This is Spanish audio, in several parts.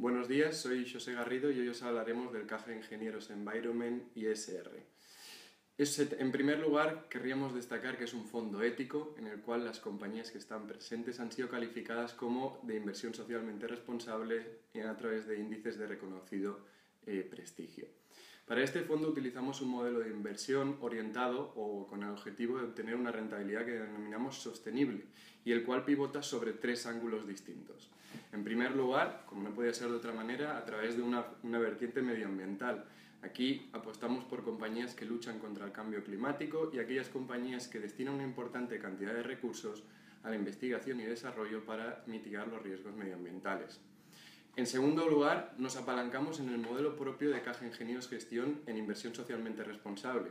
Buenos días, soy José Garrido y hoy os hablaremos del Caja Ingenieros Environment ISR. en primer lugar, querríamos destacar que es un fondo ético en el cual las compañías que están presentes han sido calificadas como de inversión socialmente responsable a través de índices de reconocido eh, prestigio. Para este fondo utilizamos un modelo de inversión orientado o con el objetivo de obtener una rentabilidad que denominamos sostenible y el cual pivota sobre tres ángulos distintos. En primer lugar, como no podía ser de otra manera, a través de una, una vertiente medioambiental. Aquí apostamos por compañías que luchan contra el cambio climático y aquellas compañías que destinan una importante cantidad de recursos a la investigación y desarrollo para mitigar los riesgos medioambientales. En segundo lugar, nos apalancamos en el modelo propio de Caja Ingenieros Gestión en inversión socialmente responsable.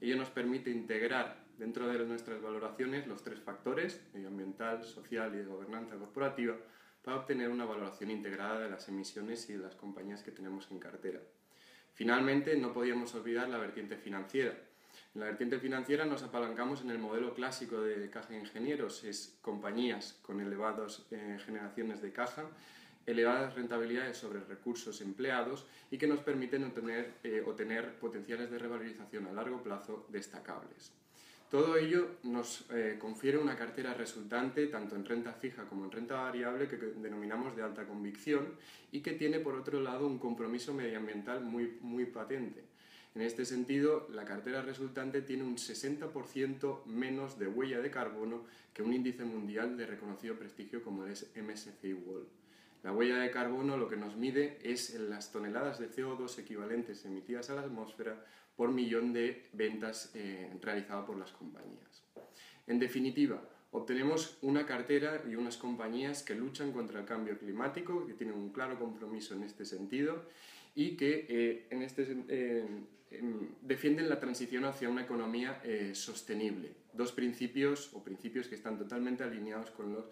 Ello nos permite integrar dentro de nuestras valoraciones los tres factores, medioambiental, social y de gobernanza corporativa, para obtener una valoración integrada de las emisiones y de las compañías que tenemos en cartera. Finalmente, no podíamos olvidar la vertiente financiera. En la vertiente financiera nos apalancamos en el modelo clásico de caja ingenieros, es compañías con elevadas eh, generaciones de caja elevadas rentabilidades sobre recursos empleados y que nos permiten obtener, eh, potenciales de revalorización a largo plazo destacables. Todo ello nos eh, confiere una cartera resultante tanto en renta fija como en renta variable que denominamos de alta convicción y que tiene por otro lado un compromiso medioambiental muy, muy patente. En este sentido, la cartera resultante tiene un 60% menos de huella de carbono que un índice mundial de reconocido prestigio como es MSCI World. La huella de carbono lo que nos mide es las toneladas de CO2 equivalentes emitidas a la atmósfera por millón de ventas eh, realizadas por las compañías. En definitiva, obtenemos una cartera y unas compañías que luchan contra el cambio climático, que tienen un claro compromiso en este sentido y que eh, en este, eh, defienden la transición hacia una economía sostenible. Dos principios o principios que están totalmente alineados con los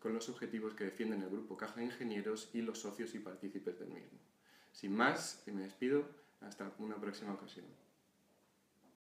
con los objetivos que defienden el Grupo Caja de Ingenieros y los socios y partícipes del mismo. Sin más, me despido. Hasta una próxima ocasión.